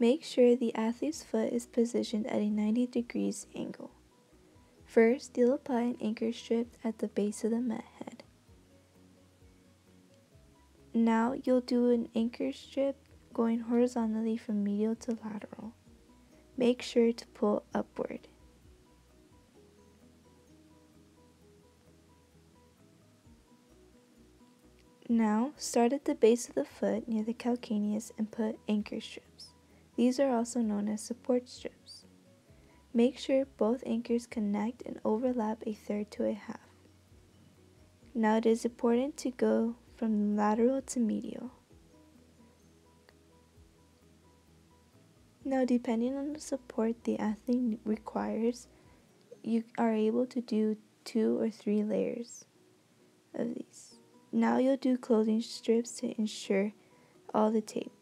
Make sure the athlete's foot is positioned at a 90 degrees angle. First, you'll apply an anchor strip at the base of the met head. Now you'll do an anchor strip going horizontally from medial to lateral. Make sure to pull upward. Now, start at the base of the foot near the calcaneus and put anchor strips. These are also known as support strips. Make sure both anchors connect and overlap a third to a half. Now it is important to go from lateral to medial. Now depending on the support the athlete requires, you are able to do two or three layers of these. Now you'll do closing strips to ensure all the tape.